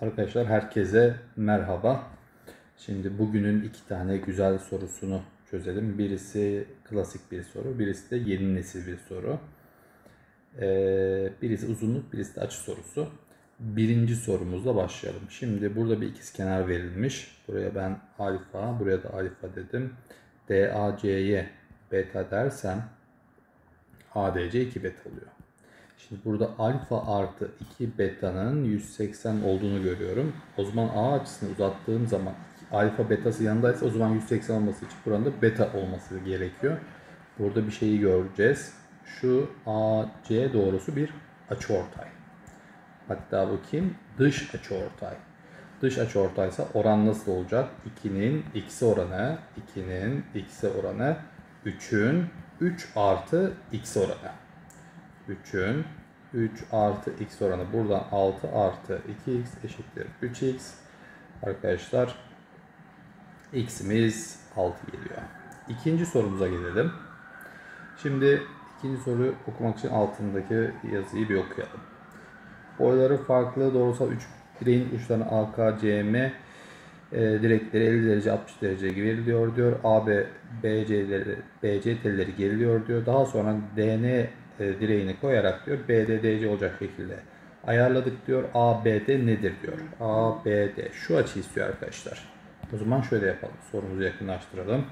Arkadaşlar herkese merhaba. Şimdi bugünün iki tane güzel sorusunu çözelim. Birisi klasik bir soru, birisi de yeni nesil bir soru. Ee, birisi uzunluk, birisi de açı sorusu. Birinci sorumuzla başlayalım. Şimdi burada bir ikizkenar verilmiş. Buraya ben alfa, buraya da alfa dedim. DAC'ye beta dersem ADC 2 beta oluyor. Şimdi burada alfa artı 2 beta'nın 180 olduğunu görüyorum. O zaman A açısını uzattığım zaman alfa betası yanındaysa o zaman 180 olması için buranın da beta olması gerekiyor. Burada bir şeyi göreceğiz. Şu AC doğrusu bir açıortay. Hatta bu kim? Dış açıortay. Dış açıortaysa oran nasıl olacak? 2'nin x'e oranı, 2'nin x'e oranı, 3'ün 3 artı x oranı. 3'ün 3 artı x oranı buradan 6 artı 2x eşittir 3x. Arkadaşlar x'imiz 6 geliyor. İkinci sorumuza gelelim. Şimdi ikinci soruyu okumak için altındaki yazıyı bir okuyalım. Boyları farklı doğrusal 3 direğin uçlarına AK, CM e, direkleri 50 derece 60 derece veriliyor diyor. AB, BC'leri, BC telleri geriliyor diyor. Daha sonra DN e, direğini koyarak diyor BDDC olacak şekilde ayarladık diyor. ABD nedir diyor. ABD şu açı istiyor arkadaşlar. O zaman şöyle yapalım. Sorumuzu yakınlaştıralım.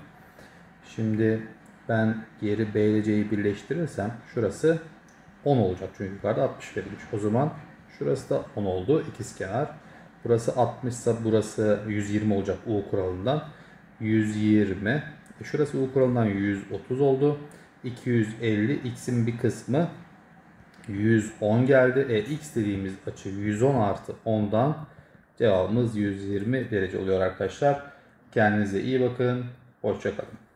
Şimdi ben geri B ile C'yi birleştirirsem şurası 10 olacak. Çünkü yukarıda 60 verilmiş. O zaman şurası da 10 oldu. İkizkenar. Burası 60 ise burası 120 olacak U kuralından. 120. E şurası U kuralından 130 oldu. 250 x'in bir kısmı 110 geldi. E, x dediğimiz açı 110 artı 10'dan cevabımız 120 derece oluyor arkadaşlar. Kendinize iyi bakın. Hoşçakalın.